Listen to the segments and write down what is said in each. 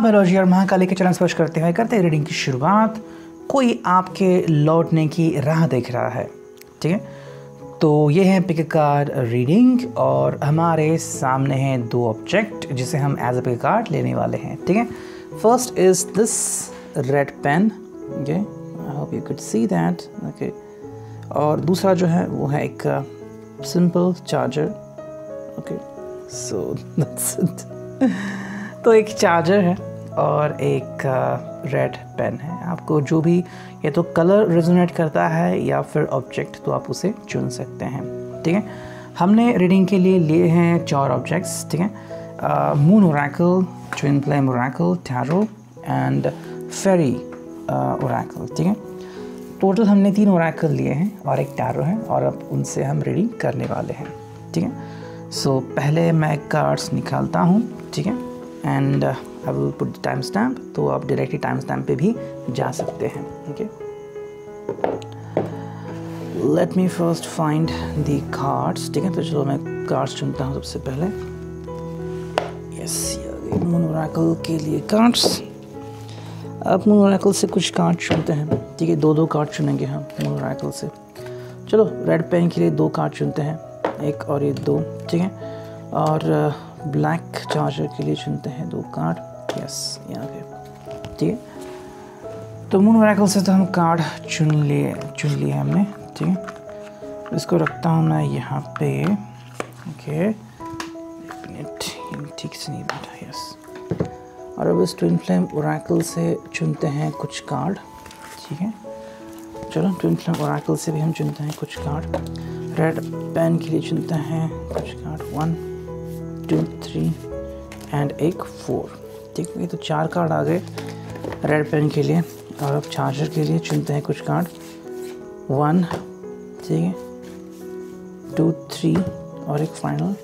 Biology और महाकाली के चरण स्पर्श करते हुए करते हैं रीडिंग की शुरुआत। कोई आपके लौटने की राह देख रहा है, ठीक है? तो ये है पिक रीडिंग, और हमारे सामने हैं दो ऑब्जेक्ट जिसे हम एज अ पिक कार्ड लेने वाले हैं, ठीक है? First is this red pen okay I hope you could see that okay और दूसरा जो है, वो है एक सिंपल चार्जर ओके सो तो एक चार्जर है। और एक रेड पेन है। आपको जो भी ये तो कलर रेजोनेट करता है या फिर ऑब्जेक्ट तो आप उसे चुन सकते हैं। ठीक है? हमने रीडिंग के लिए लिए हैं चार ऑब्जेक्ट्स ठीक है? Moon oracle twin flame oracle tarot and fairy oracle ठीक है? टोटल हमने तीन ओरेकल लिए हैं और एक टैरो है और अब उनसे हम रीडिंग करने वाले हैं ठीक है? सो so, पहले मैं कार्ड्स निकालता हूँ ठीक है? And I will put time stamp तो आप डायरेक्टली टाइम स्टैम्प पे भी जा सकते हैं okay let me first find the cards ठीक है? तो चलो मैं कार्ड्स चुनता हूँ सबसे पहले। यस मोनोराकल के लिए कार्ड्स अब मोनोराकल से कुछ कार्ड चुनते हैं, ठीक है? दो दो कार्ड चुनेंगे हम मोनोराकल से। चलो रेड पेन के लिए दो कार्ड चुनते हैं, एक और ये दो, ठीक है? और ब्लैक चार्जर के लिए चुनते हैं दो कार्ड। यस यहाँ पे। ठीक है। तो मून वैकल से तो हम कार्ड चुन लिए चुन लिए हमने। ठीक है। इसको रखता हूँ मैं यहाँ पे। ओके ठीक से नहीं बैठा। यस और अब इस ट्विन फ्लेम ओरेकल से चुनते हैं कुछ कार्ड। ठीक है। चलो ट्विन फ्लेम ओरेकल से भी हम चुनते हैं कुछ कार्ड। रेड पेन के लिए चुनते हैं कुछ card. One two three and एक फोर ठीक है तो चार कार्ड आ गए रेड पेन के लिए और अब चार्जर के लिए चुनते हैं कुछ कार्ड वन ठीक है. टू थ्री और एक फाइनल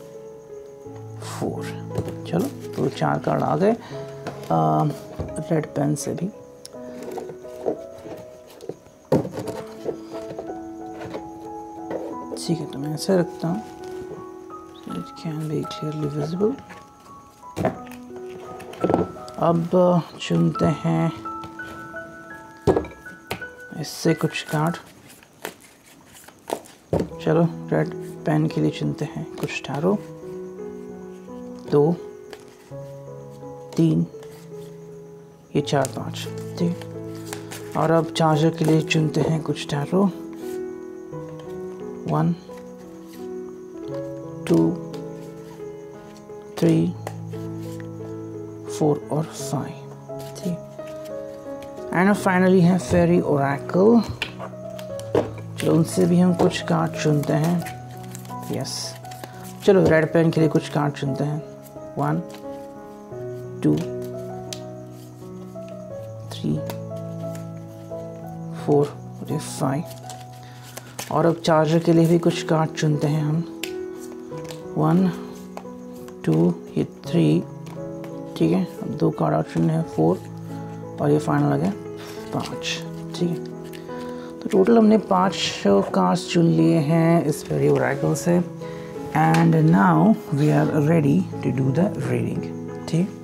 फोर चलो तो चार कार्ड आ गए रेड पेन से भी. ठीक है तो मैं ऐसे रखता हूँ. Can be clearly visible. अब, चुनते हैं इससे कुछ कार्ड। चलो रेड पेन के लिए चुनते हैं कुछ टैरो दो, तीन, ये चार, पाँच ठीक और अब चार्जर के लिए चुनते हैं कुछ tarot one two three four और फाइव ठीक एंड फाइनली है फेरी ओरेकल चलो उनसे भी हम कुछ कार्ड चुनते हैं। यस चलो रेड पेन के लिए कुछ कार्ड चुनते हैं। One two three four five और अब चार्जर के लिए भी कुछ कार्ड चुनते हैं हम। वन टू ये थ्री ठीक है? अब दो कार्ड ऑप्शन है फोर और ये फाइनल आ गया, पाँच, ठीक है? तो टोटल हमने पाँच कार्ड्स चुन लिए हैं इस वेरी ओराइकल से and now we are ready to do the reading ठीक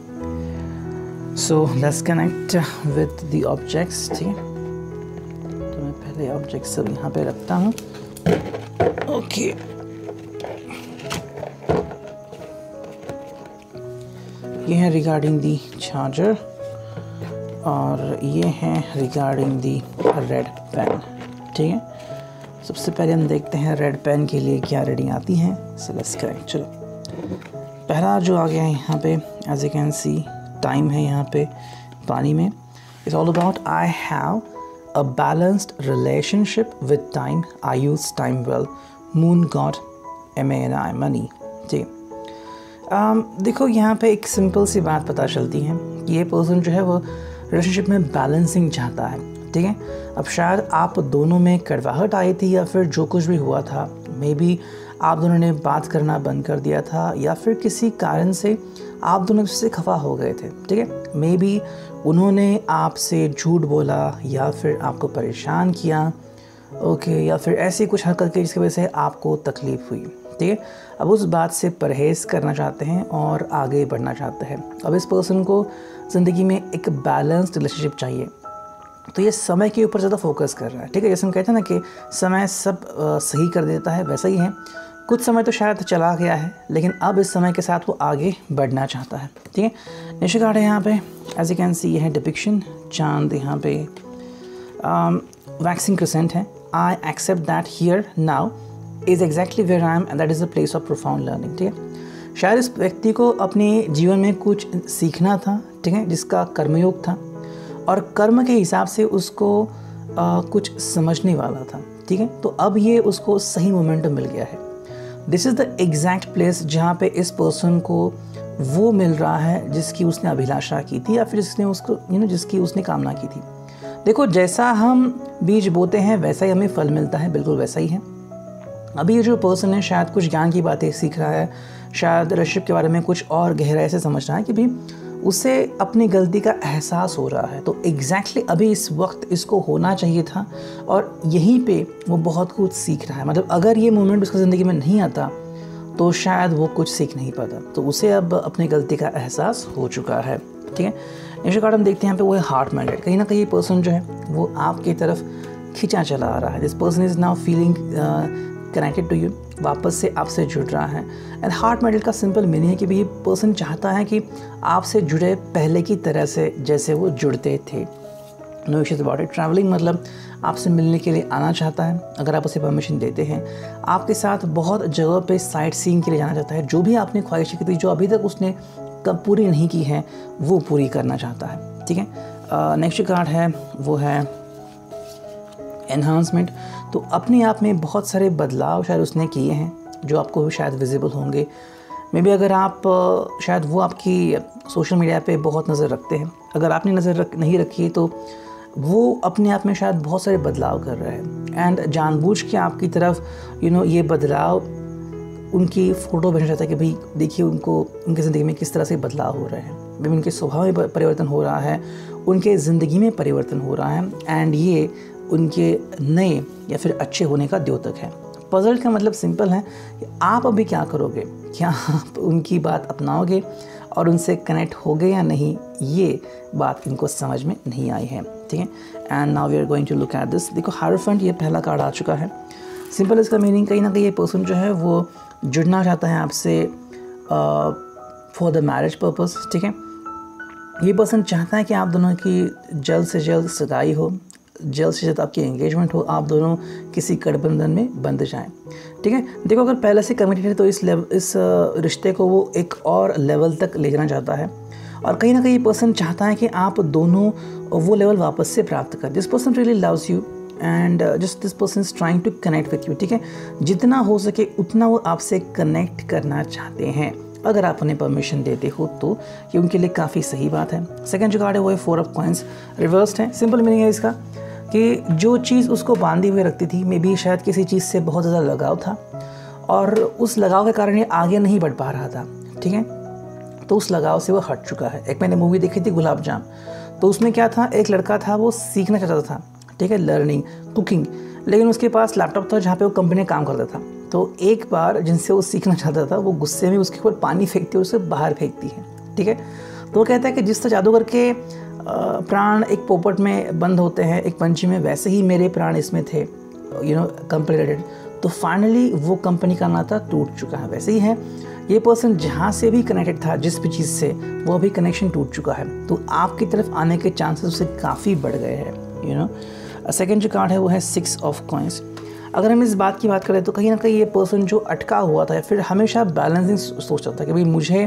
so let's connect with the objects ठीक तो मैं पहले ऑब्जेक्ट सब यहाँ पे रखता हूँ। Okay okay. ये है रिगार्डिंग दी चार्जर और ये हैं रिगार्डिंग दी रेड पेन ठीक है? सबसे पहले हम देखते हैं रेड पेन के लिए क्या रीडिंग आती है सो लेट्स करें चलो। पहला जो आ गया है यहाँ पे as you can see time है यहाँ पे पानी में। It's all about I have a balanced relationship with time I use time well moon god M N I money ठीक um, देखो यहाँ पे एक सिंपल सी बात पता चलती है कि ये पर्सन जो है वो रिलेशनशिप में बैलेंसिंग चाहता है ठीक है? अब शायद आप दोनों में कड़वाहट आई थी या फिर जो कुछ भी हुआ था मे बी आप दोनों ने बात करना बंद कर दिया था या फिर किसी कारण से आप दोनों से खफा हो गए थे ठीक है? मे बी उन्होंने आपसे झूठ बोला या फिर आपको परेशान किया ओके या फिर ऐसी कुछ हरकत की जिसकी वजह से आपको तकलीफ़ हुई। ठीक है। अब उस बात से परहेज़ करना चाहते हैं और आगे बढ़ना चाहते हैं। अब इस पर्सन को ज़िंदगी में एक बैलेंस्ड रिलेशनशिप चाहिए। तो ये समय के ऊपर ज़्यादा फोकस कर रहा है, ठीक है? जैसे हम कहते हैं ना कि समय सब सही कर देता है, वैसा ही है। कुछ समय तो शायद चला गया है, लेकिन अब इस समय के साथ वो आगे बढ़ना चाहता है, ठीक है? निशा कार्ड है यहाँ पे एज यू कैन सी ये है डिपिक्शन चाँद यहाँ पे वैक्सिंग क्रिसेंट है। I accept that here now is exactly where I am and that is a place of profound learning ठीक है? शायद इस व्यक्ति को अपने जीवन में कुछ सीखना था ठीक है? जिसका कर्मयोग था और कर्म के हिसाब से उसको आ, कुछ समझने वाला था ठीक है? तो अब ये उसको सही मोमेंटम मिल गया है। This is the exact place जहाँ पे इस पर्सन को वो मिल रहा है जिसकी उसने अभिलाषा की थी या फिर जिसने उसको यू नो जिसकी उसने कामना की थी। देखो जैसा हम बीज बोते हैं वैसा ही हमें फल मिलता है बिल्कुल वैसा ही है। अभी ये जो पर्सन है, शायद कुछ ज्ञान की बातें सीख रहा है, शायद ऋषभ के बारे में कुछ और गहराई से समझ रहा है कि भाई उसे अपनी गलती का एहसास हो रहा है। तो एग्जैक्टली exactly अभी इस वक्त इसको होना चाहिए था और यहीं पे वो बहुत कुछ सीख रहा है। मतलब अगर ये मोमेंट उसकी ज़िंदगी में नहीं आता तो शायद वो कुछ सीख नहीं पाता। तो उसे अब अपनी गलती का एहसास हो चुका है। ठीक है? नेक्स्ट कार्ड हम देखते हैं यहाँ पे वो है हार्ट माइंडेड कहीं ना कहीं पर्सन जो है, वो आपकी तरफ़ खिंचा चला आ रहा है। This person is now feeling connected to you वापस से आपसे जुड़ रहा है। एंड हार्ट मेडल का सिंपल मीनिंग है कि ये पर्सन चाहता है कि आपसे जुड़े पहले की तरह से जैसे वो जुड़ते थे। No issues about it traveling मतलब आपसे मिलने के लिए आना चाहता है। अगर आप उसे परमिशन देते हैं, आपके साथ बहुत जगह पे साइट सीइंग के लिए जाना चाहता है। जो भी आपने ख्वाहिश की थी, जो अभी तक उसने कब पूरी नहीं की है, वो पूरी करना चाहता है। ठीक है? नेक्स्ट कार्ड है, वो है एनहांसमेंट तो अपने आप में बहुत सारे बदलाव शायद उसने किए हैं जो आपको शायद विजिबल होंगे। मे बी अगर आप शायद वो आपकी सोशल मीडिया पे बहुत नज़र रखते हैं। अगर आपने नज़र रख नहीं रखी तो वो अपने आप में शायद बहुत सारे बदलाव कर रहा है। एंड जानबूझ के आपकी तरफ़ यू you नो know, ये बदलाव उनकी फ़ोटो भेजना चाहता है कि भाई देखिए उनको उनकी ज़िंदगी में किस तरह से बदलाव हो रहे हैं। भाई उनके स्वभाव में परिवर्तन हो रहा है उनके ज़िंदगी में परिवर्तन हो रहा है। एंड ये उनके नए या फिर अच्छे होने का द्योतक है। पज़ल का मतलब सिंपल है कि आप अभी क्या करोगे? क्या आप उनकी बात अपनाओगे और उनसे कनेक्ट हो गए या नहीं? ये बात इनको समझ में नहीं आई है, ठीक है? And now we are going to look at this देखो हारफंड ये पहला कार्ड आ चुका है। सिंपल इसका मीनिंग कहीं ना कहीं ये पर्सन जो है वो जुड़ना चाहता है आपसे फॉर द मैरिज पर्पज़ ठीक है? ये पर्सन चाहता है कि आप दोनों की जल्द से जल्द सगाई हो। जल्द से जल्द आपकी एंगेजमेंट हो, आप दोनों किसी गठबंधन में बंध जाएँ। ठीक है? देखो, अगर पहले से कमिटेड है तो इस लेवल इस रिश्ते को वो एक और लेवल तक ले जाना चाहता है। और कहीं ना कहीं पर्सन चाहता है कि आप दोनों वो लेवल वापस से प्राप्त कर। This person really loves you and just this person is trying to connect with you ठीक है? जितना हो सके उतना वो आपसे कनेक्ट करना चाहते हैं। अगर आप उन्हें परमिशन देते हो तो ये उनके लिए काफ़ी सही बात है। सेकेंड जो कार्ड है, वो है फोर ऑफ़ कॉइन्स रिवर्स्ड है सिंपल मीनिंग है इसका। कि जो चीज़ उसको बांधी हुए रखती थी मे बी शायद किसी चीज़ से बहुत ज़्यादा लगाव था और उस लगाव के कारण ये आगे नहीं बढ़ पा रहा था, ठीक है? तो उस लगाव से वो हट चुका है। एक मैंने मूवी देखी थी, गुलाब जाम। तो उसमें क्या था? एक लड़का था, वो सीखना चाहता था, ठीक है? लर्निंग कुकिंग लेकिन उसके पास लैपटॉप था जहाँ पे वो कंपनी काम करता था। तो एक बार जिनसे वो सीखना चाहता था, वो गुस्से में उसके ऊपर पानी फेंकती है उसे बाहर फेंकती है, ठीक है? तो वो कहता है कि जिस तरह जादू करके प्राण एक पोपट में बंद होते हैं, एक पंछी में, वैसे ही मेरे प्राण इसमें थे यू नो कंपनी रिलेटेड तो फाइनली वो कंपनी का नाता टूट चुका है, वैसे ही है। ये पर्सन जहाँ से भी कनेक्टेड था, जिस भी चीज़ से, वो अभी कनेक्शन टूट चुका है। तो आपकी तरफ़ आने के चांसेस उससे काफ़ी बढ़ गए हैं यू नो सेकेंड जो कार्ड है, वो है सिक्स ऑफ़ कॉइंस अगर हम इस बात की बात करें तो कहीं ना कहीं ये पर्सन जो अटका हुआ था फिर हमेशा बैलेंसिंग सोचता था कि भाई मुझे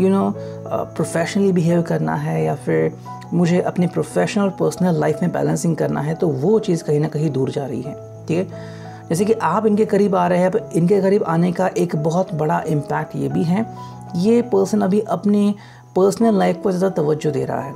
यू नो प्रोफेशनली बिहेव करना है या फिर मुझे अपनी प्रोफेशनल और पर्सनल लाइफ में बैलेंसिंग करना है तो वो चीज़ कहीं ना कहीं दूर जा रही है, ठीक है? जैसे कि आप इनके करीब आ रहे हैं इनके करीब आने का एक बहुत बड़ा इम्पैक्ट ये भी है, ये पर्सन अभी अपनी पर्सनल लाइफ को ज़्यादा तवज्जो दे रहा है,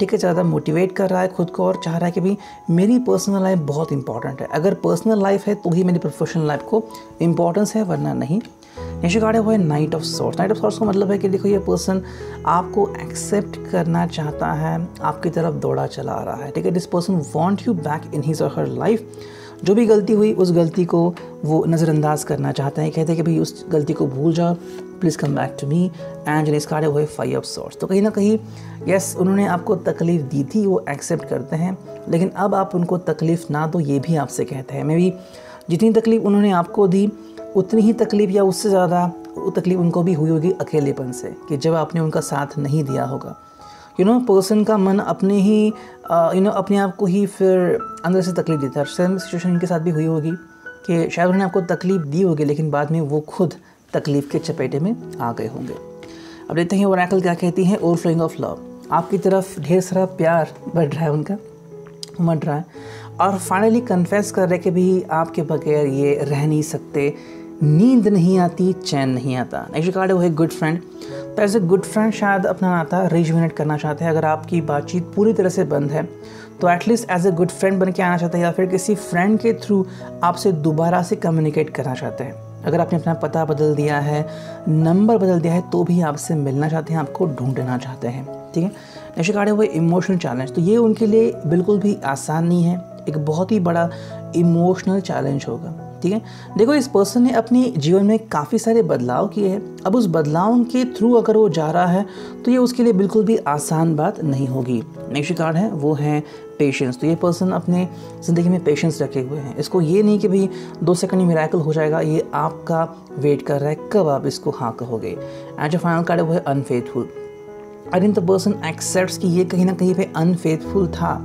ठीक है? ज़्यादा मोटिवेट कर रहा है खुद को और चाह रहा है कि भाई मेरी पर्सनल लाइफ बहुत इंपॉर्टेंट है। अगर पर्सनल लाइफ है तो ही मेरी प्रोफेशनल लाइफ को इम्पोर्टेंस है, वरना नहीं। नेक्स्ट कार्ड है वो है knight of swords knight of swords का मतलब है कि देखो ये पर्सन आपको एक्सेप्ट करना चाहता है, आपकी तरफ़ दौड़ा चला रहा है, ठीक है? This person want you back in his और हर लाइफ जो भी गलती हुई, उस गलती को वो नज़रअंदाज करना चाहते हैं। कहते हैं कि भाई, उस गलती को भूल जाओ। Please come back to me and जिन इसका हुए फाइव ऑफ़ सोर्स तो कहीं ना कहीं यस उन्होंने आपको तकलीफ़ दी थी, वो एक्सेप्ट करते हैं। लेकिन अब आप उनको तकलीफ़ ना दो, ये भी आपसे कहते हैं। मे भी जितनी तकलीफ़ उन्होंने आपको दी उतनी ही तकलीफ़ या उससे ज़्यादा वो तकलीफ़ उनको भी हुई होगी अकेलेपन से, कि जब आपने उनका साथ नहीं दिया होगा। यू नो पर्सन का मन अपने ही यू नो अपने आप को ही फिर अंदर से तकलीफ़ देता है। सेम सिचुएशन इनके साथ भी हुई होगी कि शायद उन्होंने आपको तकलीफ़ दी होगी, लेकिन बाद में वो खुद तकलीफ़ के चपेटे में आ गए होंगे। अब देखते हैं वराकल क्या कहती हैं ओवर फ्लोइंग ऑफ़ लव आपकी तरफ़ ढेर सारा प्यार बढ़ रहा है उनका, उमड़ रहा है। और फाइनली कन्फेस कर रहे कि भी आपके बगैर ये रह नहीं सकते। नींद नहीं आती, चैन नहीं आता। नेक्स्ट कार्ड है वो है गुड फ्रेंड तो एज ए गुड फ्रेंड शायद अपना नाता रिजुनेट करना चाहते हैं। अगर आपकी बातचीत पूरी तरह से बंद है तो at least as a good friend बन के आना चाहते हैं या फिर किसी फ्रेंड के थ्रू आपसे दोबारा से कम्युनिकेट करना चाहते हैं। अगर आपने अपना पता बदल दिया है नंबर बदल दिया है तो भी आपसे मिलना चाहते हैं, आपको ढूंढना चाहते हैं। ठीक है? नेक्स्ट कार्ड है वो इमोशनल चैलेंज तो ये उनके लिए बिल्कुल भी आसान नहीं है। एक बहुत ही बड़ा इमोशनल चैलेंज होगा। ठीक है? देखो, इस पर्सन ने अपने जीवन में काफ़ी सारे बदलाव किए हैं। अब उस बदलाव के थ्रू अगर वो जा रहा है तो ये उसके लिए बिल्कुल भी आसान बात नहीं होगी। नेक्स्ट कार्ड है, वो है पेशेंस तो ये पर्सन अपने ज़िंदगी में पेशेंस रखे हुए हैं। इसको ये नहीं कि भाई दो सेकंड में मिराकल हो जाएगा, ये आपका वेट कर रहा है। कब आप इसको हाँ कहोगे? एंड जो फाइनल कार्ड है, वो है अनफेथफुल अगर इन द पर्सन एक्सेप्ट कि ये कहीं ना कहीं पे अनफेथफुल था।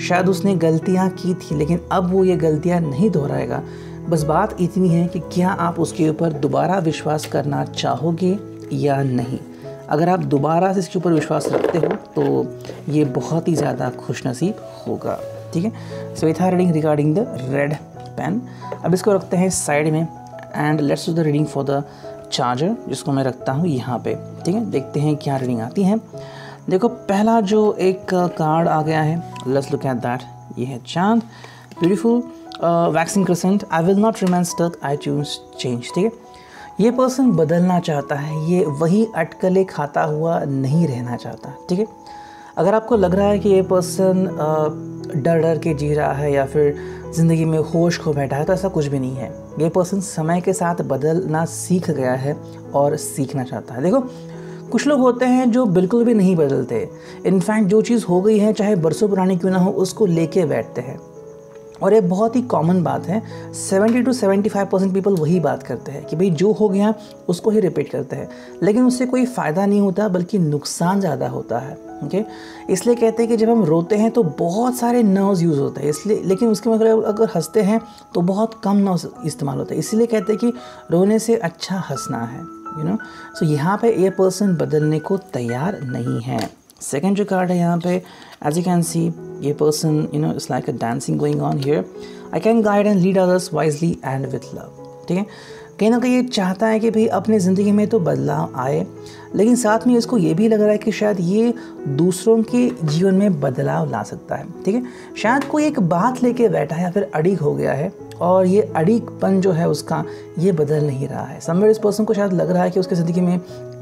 शायद उसने गलतियाँ की थी, लेकिन अब वो ये गलतियाँ नहीं दोहराएगा। बस बात इतनी है कि क्या आप उसके ऊपर दोबारा विश्वास करना चाहोगे या नहीं? अगर आप दोबारा से इसके ऊपर विश्वास रखते हो तो ये बहुत ही ज़्यादा खुश नसीब होगा। ठीक है? सो इथा reading regarding the red pen अब इसको रखते हैं साइड में and let's the reading for the charger जिसको मैं रखता हूँ यहाँ पे। ठीक है? देखते हैं क्या रीडिंग आती है। देखो, पहला जो एक कार्ड आ गया है लेट्स लुक एट दैट ये है चाँद। Beautiful waxing crescent I will not remain stuck I choose change ठीक है? ये पर्सन बदलना चाहता है, ये वही अटकले खाता हुआ नहीं रहना चाहता, ठीक है? अगर आपको लग रहा है कि ये पर्सन डर डर के जी रहा है या फिर ज़िंदगी में होश खो बैठा है तो ऐसा कुछ भी नहीं है। ये पर्सन समय के साथ बदलना सीख गया है और सीखना चाहता है। देखो, कुछ लोग होते हैं जो बिल्कुल भी नहीं बदलते। इनफैक्ट जो चीज़ हो गई है, चाहे बरसों पुरानी क्यों ना हो, उसको लेके बैठते हैं। और ये बहुत ही कॉमन बात है। 70 टू 75 परसेंट पीपल वही बात करते हैं कि भाई जो हो गया, उसको ही रिपीट करते हैं। लेकिन उससे कोई फ़ायदा नहीं होता, बल्कि नुकसान ज़्यादा होता है ओके इसलिए कहते हैं कि जब हम रोते हैं तो बहुत सारे नर्व्स यूज़ होते हैं। इसलिए, लेकिन उसके मतलब अगर हँसते हैं तो बहुत कम नर्व्स इस्तेमाल होते हैं। इसलिए कहते हैं कि रोने से अच्छा हंसना है यू नो सो यहाँ पे ये पर्सन बदलने को तैयार नहीं है। सेकेंड जो कार्ड है यहाँ पे. एज यू कैन सी ये person you know it's like a dancing going on here I can guide and lead others wisely and with love ठीक है? कहीं ना कहीं ये चाहता है कि भाई अपनी ज़िंदगी में तो बदलाव आए, लेकिन साथ में इसको ये भी लग रहा है कि शायद ये दूसरों के जीवन में बदलाव ला सकता है. ठीक है? शायद कोई एक बात लेके बैठा है या फिर अड़ीग हो गया है, और ये अड़ीगपन जो है उसका ये बदल नहीं रहा है. समवेयर इस पर्सन को शायद लग रहा है कि उसकी ज़िंदगी में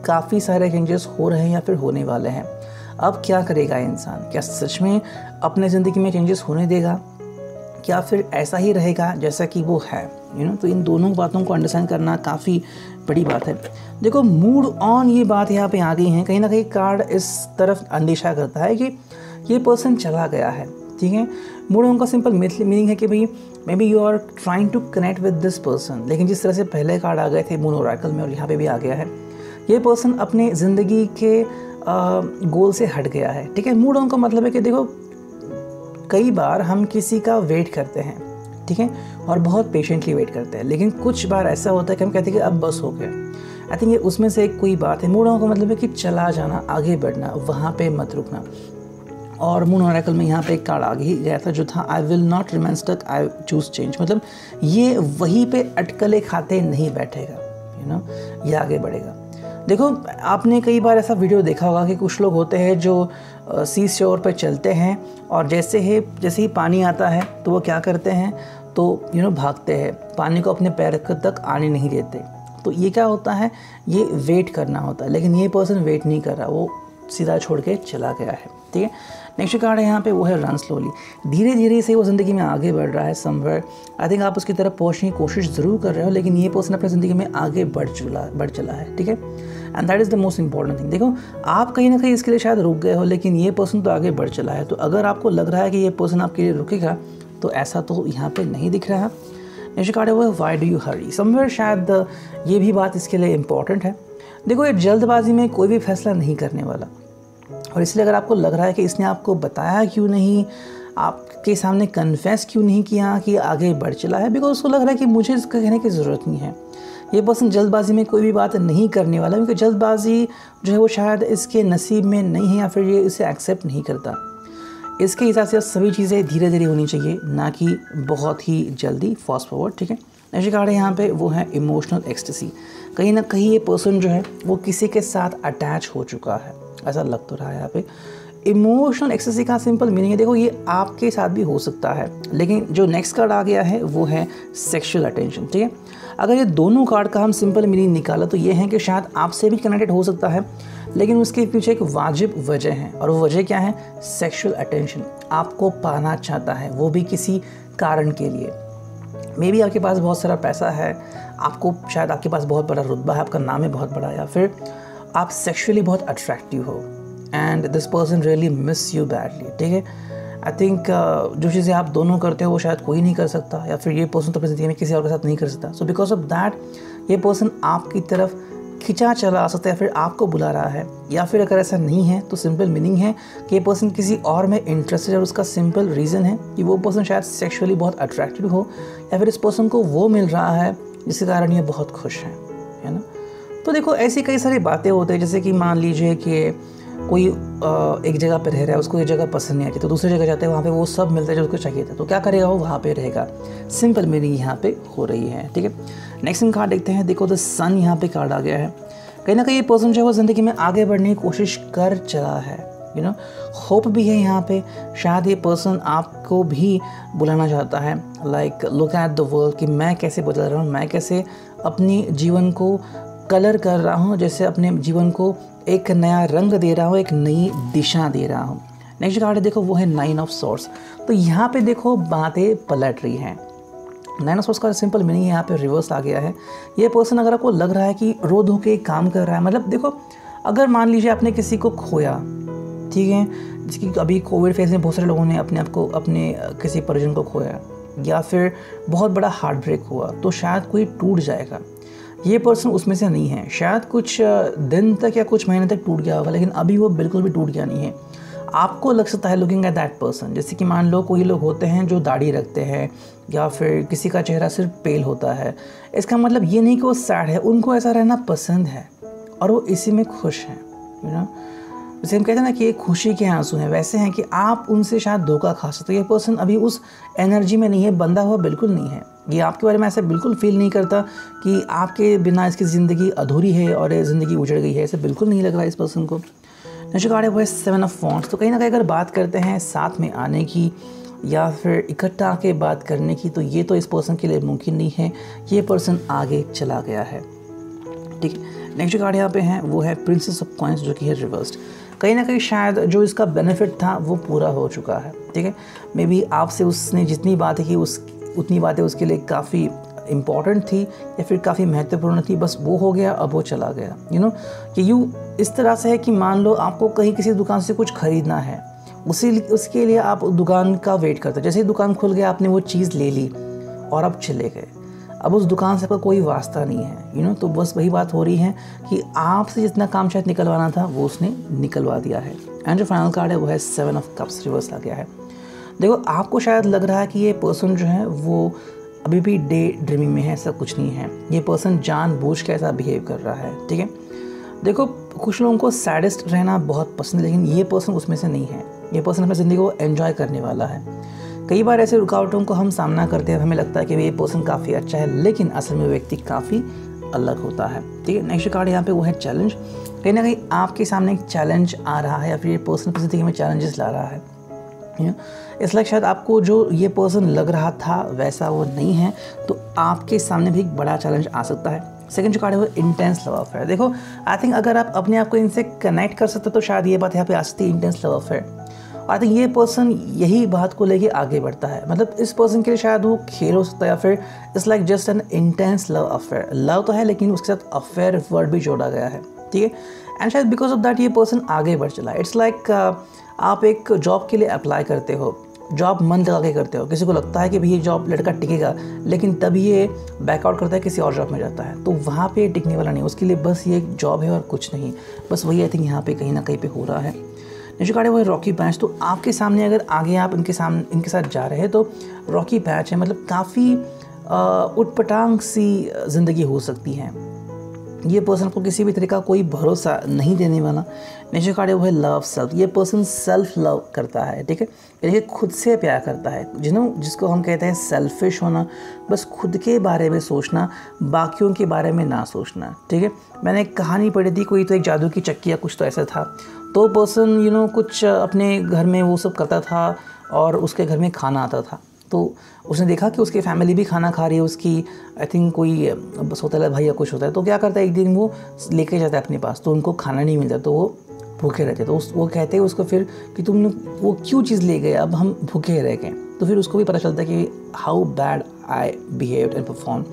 काफ़ी सारे चेंजेस हो रहे हैं या फिर होने वाले हैं. अब क्या करेगा इंसान? क्या सच में अपने ज़िंदगी में चेंजेस होने देगा? क्या फिर ऐसा ही रहेगा जैसा कि वो है? यू नो तो इन दोनों बातों को अंडरस्टैंड करना काफ़ी बड़ी बात है। देखो मूड ऑन ये बात यहाँ पे आ गई है। कहीं ना कहीं कार्ड इस तरफ़ अंदेशा करता है कि ये पर्सन चला गया है। ठीक है? मूड ऑन का सिंपल मीनिंग है कि भाई maybe you are trying to connect with this person लेकिन जिस तरह से पहले कार्ड आ गए थे मून और में और यहाँ पे भी आ गया है। ये पर्सन अपने ज़िंदगी के गोल से हट गया है। ठीक है? मूड ऑन का मतलब है कि देखो, कई बार हम किसी का वेट करते हैं, ठीक है? और बहुत पेशेंटली वेट करते हैं। लेकिन कुछ बार ऐसा होता है कि हम कहते हैं कि अब बस हो गया। आई थिंक ये उसमें से एक कोई बात है। मूड ऑन का मतलब है कि चला जाना, आगे बढ़ना, वहाँ पे मत रुकना। और मून ऑरेकल में यहाँ पे एक कार्ड आगे ही गया था जो था I will not remain stuck I choose change मतलब ये वहीं पे अटकले खाते नहीं बैठेगा यू नो ये आगे बढ़ेगा। देखो, आपने कई बार ऐसा वीडियो देखा होगा कि कुछ लोग होते हैं जो सी शोर पर चलते हैं और जैसे ही जैसे ही पानी आता है तो वो क्या करते हैं? तो यू नो भागते हैं। पानी को अपने पैर तक आने नहीं देते। तो ये क्या होता है? ये वेट करना होता है। लेकिन ये पर्सन वेट नहीं कर रहा। वो सीधा छोड़ के चला गया है। ठीक है? नेक्स्ट कार्ड है यहाँ पे, वो है रन स्लोली धीरे धीरे से वो ज़िंदगी में आगे बढ़ रहा है समवेयर आई थिंक आप उसकी तरफ़ पहुँचने की कोशिश ज़रूर कर रहे हो, लेकिन ये पर्सन अपनी ज़िंदगी में आगे बढ़ चुला, बढ़ चला है। ठीक है? And that is the most important thing देखो, आप कहीं ना कहीं इसके लिए शायद रुक गए हो, लेकिन ये पर्सन तो आगे बढ़ चला है। तो अगर आपको लग रहा है कि ये पर्सन आपके लिए रुकेगा तो ऐसा तो यहाँ पर नहीं दिख रहा है। नेक्स्ट कार्ड है why do you hurry somewhere शायद, ये भी बात इसके लिए इंपॉर्टेंट है। देखो, ये जल्दबाजी में कोई भी फैसला नहीं करने वाला। और इसलिए अगर आपको लग रहा है कि इसने आपको बताया क्यों नहीं, आपके सामने कन्फेस क्यों नहीं किया कि आगे बढ़ चला है बिकॉज़ उसको लग रहा है कि मुझे इसका कहने की ज़रूरत नहीं है। ये पर्सन जल्दबाजी में कोई भी बात नहीं करने वाला, क्योंकि जल्दबाजी जो है वो शायद इसके नसीब में नहीं है या फिर ये इसे एक्सेप्ट नहीं करता। इसके हिसाब से सभी चीज़ें धीरे धीरे होनी चाहिए, ना कि बहुत ही जल्दी फास्ट फॉरवर्ड ठीक है? नेक्स्ट कार्ड है यहाँ पे वो है इमोशनल एक्सटेसी कहीं ना कहीं ये पर्सन जो है वो किसी के साथ अटैच हो चुका है। ऐसा लग तो रहा है यहाँ पे। इमोशनल एक्सेसी का सिंपल मीनिंग है, देखो ये आपके साथ भी हो सकता है, लेकिन जो नेक्स्ट कार्ड आ गया है वो है सेक्सुअल अटेंशन ठीक है? अगर ये दोनों कार्ड का हम सिंपल मीनिंग निकाला तो ये है कि शायद आपसे भी कनेक्टेड हो सकता है, लेकिन उसके पीछे एक वाजिब वजह है। और वो वजह क्या है? सेक्शुअल अटेंशन आपको पाना चाहता है, वो भी किसी कारण के लिए। मे बी आपके पास बहुत सारा पैसा है, आपको शायद आपके पास बहुत बड़ा रुतबा है, आपका नाम है बहुत बड़ा या फिर आप सेक्शुअली बहुत अट्रैक्टिव हो and this person really miss you badly ठीक है? आई थिंक uh, जो चीज़ें आप दोनों करते हो वो शायद कोई नहीं कर सकता या फिर ये पर्सन तो अपनी ज़िंदगी में किसी और के साथ नहीं कर सकता। सो बिकॉज़ ऑफ़ दैट ये पर्सन आपकी तरफ़ खिंचा चला आ सकता है या फिर आपको बुला रहा है। या फिर अगर ऐसा नहीं है तो सिंपल मीनिंग है कि ये पर्सन किसी और में इंटरेस्टेड है और उसका सिंपल रीज़न है कि वो पर्सन शायद सेक्सुअली बहुत अट्रैक्टिव हो या फिर इस पर्सन को वो मिल रहा है जिसके कारण ये बहुत खुश हैं है ना? तो देखो ऐसी कई सारी बातें होती हैं जैसे कि मान लीजिए कि कोई एक जगह पर रह रहा है, उसको एक जगह पसंद नहीं आती तो दूसरी जगह जाते हैं, वहाँ पे वो सब मिलता है जो उसको चाहिए था। तो क्या करेगा वो? वहाँ पे रहेगा। सिंपल मीनिंग यहाँ पे हो रही है, ठीक है? नेक्स्ट हम कार्ड देखते हैं। देखो द सन यहाँ पे कार्ड आ गया है। कहीं ना कहीं ये पर्सन जो है वो ज़िंदगी में आगे बढ़ने की कोशिश कर चला है यू नो होप भी है यहाँ पे। शायद ये पर्सन आपको भी बुलाना चाहता है। Like look at the world कि मैं कैसे बदल रहा हूँ, मैं कैसे अपनी जीवन को कलर कर रहा हूँ, जैसे अपने जीवन को एक नया रंग दे रहा हूँ, एक नई दिशा दे रहा हूँ। नेक्स्ट कार्ड देखो, वो है नाइन ऑफ़ सोर्स तो यहाँ पे देखो, बातें पलट रही हैं। नाइन ऑफ़ सोर्स का सिंपल मीनिंग यहाँ पे रिवर्स आ गया है। ये पर्सन अगर आपको लग रहा है कि रो धो के काम कर रहा है मतलब देखो, अगर मान लीजिए आपने किसी को खोया, ठीक है, जिसकी अभी कोविड फ़ेज़ में बहुत सारे लोगों ने अपने आप को, अपने किसी परिजन को खोया, या फिर बहुत बड़ा हार्ट ब्रेक हुआ तो शायद कोई टूट जाएगा। ये पर्सन उसमें से नहीं है। शायद कुछ दिन तक या कुछ महीने तक टूट गया होगा, लेकिन अभी वो बिल्कुल भी टूट गया नहीं है। आपको लग सकता है लुकिंग एट दैट पर्सन जैसे कि मान लो कोई लोग होते हैं जो दाढ़ी रखते हैं, या फिर किसी का चेहरा सिर्फ़ पेल होता है। इसका मतलब ये नहीं कि वो सैड है, उनको ऐसा रहना पसंद है, और वो इसी में खुश हैं यू नो जैसे हम कहते हैं ना कि ये खुशी के आँसू हैं, वैसे हैं कि आप उनसे शायद धोखा खा सकते हो। ये पर्सन अभी उस एनर्जी में नहीं है बंदा हुआ बिल्कुल नहीं है। ये आपके बारे में ऐसा बिल्कुल फील नहीं करता कि आपके बिना इसकी ज़िंदगी अधूरी है और ज़िंदगी उजड़ गई है, ऐसे बिल्कुल नहीं लग रहा है इस पर्सन को। नेक्स्ट कार्ड है वो है सेवन ऑफ़ फॉन्ट्स तो कहीं ना कहीं अगर बात करते हैं साथ में आने की या फिर इकट्ठा आके बात करने की तो ये तो इस पर्सन के लिए मुमकिन नहीं है। ये पर्सन आगे चला गया है। ठीक है नेक्स्ट कार्ड यहाँ पे है, वो है प्रिंसेस ऑफ़ कॉइंस जो कि है रिवर्स्ड कहीं ना कहीं शायद जो इसका बेनिफिट था, वो पूरा हो चुका है। ठीक है मे बी आपसे उसने जितनी बातें की, उस उतनी बातें उसके लिए काफ़ी इंपॉर्टेंट थी या फिर काफ़ी महत्वपूर्ण थी, बस वो हो गया, अब वो चला गया। यू नो कि यू इस तरह से है कि मान लो आपको कहीं किसी दुकान से कुछ ख़रीदना है, उसी उसके लिए आप दुकान का वेट करते जैसे ही दुकान खुल गया, आपने वो चीज़ ले ली और अब चले गए। अब उस दुकान से आपका कोई वास्ता नहीं है यू नो तो बस वही बात हो रही है कि आपसे जितना काम शायद निकलवाना था, वो उसने निकलवा दिया है। एंड जो फाइनल कार्ड है, वो है सेवन ऑफ़ कप्स रिवर्स आ गया है। देखो, आपको शायद लग रहा है कि ये पर्सन जो है, वो अभी भी डे ड्रीमिंग में है, ऐसा कुछ नहीं है। ये पर्सन जान बूझ के ऐसा बिहेव कर रहा है, ठीक है? देखो, कुछ लोगों को सैडेस्ट रहना बहुत पसंद है, लेकिन ये पर्सन उसमें से नहीं है। ये पर्सन अपनी ज़िंदगी को एंजॉय करने वाला है। कई बार ऐसे रुकावटों को हम सामना करते हैं, हमें लगता है कि ये पर्सन काफ़ी अच्छा है, लेकिन असल में व्यक्ति काफ़ी अलग होता है, ठीक है? नेक्स्ट कार्ड यहाँ पे वो है चैलेंज कहीं ना कहीं आपके सामने एक चैलेंज आ रहा है, या फिर ये पर्सन अपनी ज़िंदगी में चैलेंजेस ला रहा है। इसलिए शायद आपको जो ये पर्सन लग रहा था वैसा वो नहीं है तो आपके सामने भी एक बड़ा चैलेंज आ सकता है। सेकंड जो कार्ड है वो इंटेंस लव अफेयर देखो आई थिंक अगर आप अपने आप को इनसे कनेक्ट कर सकते तो शायद ये बात यहाँ पे आ सकती है intense love affair I think ये पर्सन यही बात को लेके आगे बढ़ता है। मतलब इस पर्सन के लिए शायद वो खेल हो सकता है या फिर it's like just an intense love affair love तो है लेकिन उसके साथ अफेयर वर्ड भी जोड़ा गया है ठीक है? एंड शायद बिकॉज़ ऑफ़ दैट ये पर्सन आगे बढ़ चला है। इट्स लाइक like, uh, आप एक जॉब के लिए अप्लाई करते हो जॉब मन लगा के करते हो। किसी को लगता है कि भाई ये जॉब लड़का टिकेगा, लेकिन तब ये बैकआउट करता है, किसी और जॉब में जाता है। तो वहाँ पे टिकने वाला नहीं, उसके लिए बस ये एक जॉब है और कुछ नहीं। बस वही आई थिंक यहाँ पे कहीं ना कहीं पे हो रहा है। है वो रॉकी पैच तो आपके सामने अगर आगे आप इनके सामने इनके साथ जा रहे हैं तो रॉकी बैच है मतलब काफ़ी उटपटांग सी ज़िंदगी हो सकती है। ये पर्सन को किसी भी तरह का कोई भरोसा नहीं देने वाला। नेचर कार्ड है वो है लव सेल्फ ये पर्सन सेल्फ लव करता है, ठीक है? यानी खुद से प्यार करता है। जिन्हों, जिसको हम कहते हैं सेल्फिश होना, बस खुद के बारे में सोचना, बाकियों के बारे में ना सोचना, ठीक है? मैंने एक कहानी पढ़ी थी, कोई तो एक जादू की चक्की या कुछ तो ऐसा था। तो पर्सन यू नो कुछ अपने घर में वो सब करता था और उसके घर में खाना आता था। तो उसने देखा कि उसकी फैमिली भी खाना खा रही है, उसकी आई थिंक कोई है भाई या कुछ होता है तो क्या करता है, एक दिन वो लेके जाता है अपने पास तो उनको खाना नहीं मिलता तो वो भूखे रहते तो उस, वो कहते हैं उसको फिर कि तुम वो क्यों चीज़ ले गए, अब हम भूखे रह गए तो फिर उसको भी पता चलता है कि how bad I behave and perform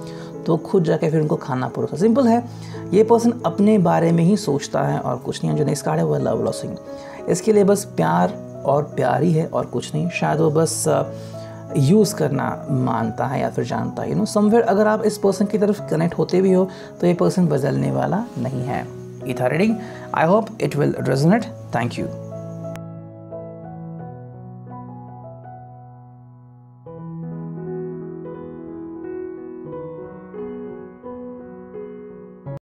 तो खुद जाके फिर उनको खाना पड़ोसा सिंपल है, ये पर्सन अपने बारे में ही सोचता है और कुछ नहीं। है जो नेक्स्ट कार्ड है, वो लव लॉसिंग इसके लिए बस प्यार और प्यार ही है और कुछ नहीं। शायद वो बस यूज़ करना मानता है या फिर जानता है यू नो समवेयर अगर आप इस पर्सन की तरफ़ कनेक्ट होते भी हो तो ये पर्सन बदलने वाला नहीं है। इथा reading I hope it will resonate thank you